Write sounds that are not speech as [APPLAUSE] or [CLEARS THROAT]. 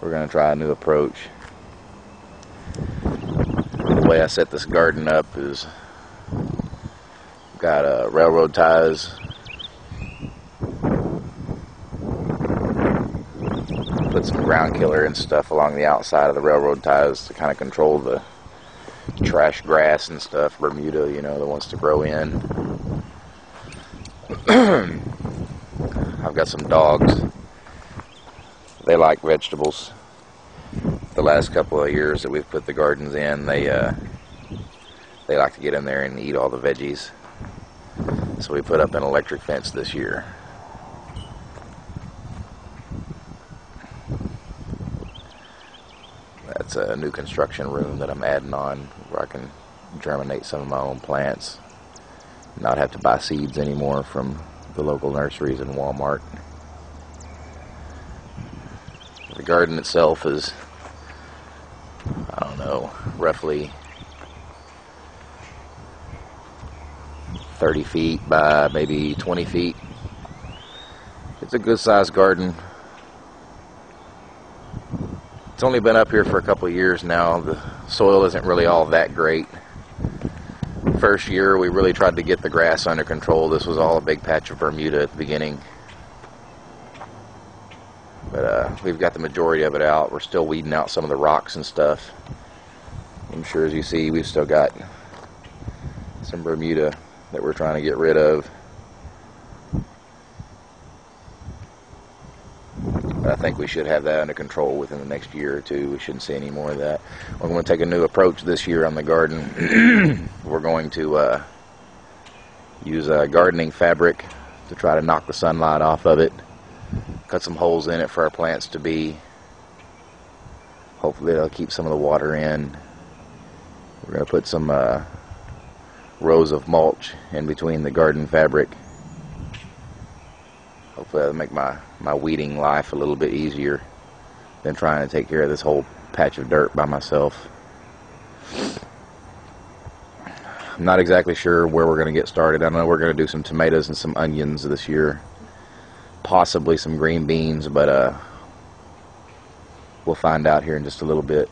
we're going to try a new approach. The way I set this garden up is got uh, railroad ties. Put some ground killer and stuff along the outside of the railroad ties to kind of control the trash grass and stuff. Bermuda, you know, that wants to grow in. [CLEARS THROAT] I've got some dogs. They like vegetables. The last couple of years that we've put the gardens in, they uh, they like to get in there and eat all the veggies. So we put up an electric fence this year. That's a new construction room that I'm adding on where I can germinate some of my own plants. Not have to buy seeds anymore from the local nurseries and Walmart. The garden itself is, I don't know, roughly 30 feet by maybe 20 feet. It's a good sized garden. It's only been up here for a couple years now. The soil isn't really all that great. First year we really tried to get the grass under control. This was all a big patch of Bermuda at the beginning. But uh, we've got the majority of it out. We're still weeding out some of the rocks and stuff. I'm sure as you see we've still got some Bermuda that we're trying to get rid of. But I think we should have that under control within the next year or two. We shouldn't see any more of that. We're going to take a new approach this year on the garden. [CLEARS THROAT] we're going to uh, use a gardening fabric to try to knock the sunlight off of it. Cut some holes in it for our plants to be. Hopefully, it'll keep some of the water in. We're going to put some uh, rows of mulch in between the garden fabric. Hopefully that'll make my, my weeding life a little bit easier than trying to take care of this whole patch of dirt by myself. I'm not exactly sure where we're going to get started. I know we're going to do some tomatoes and some onions this year. Possibly some green beans, but uh, we'll find out here in just a little bit.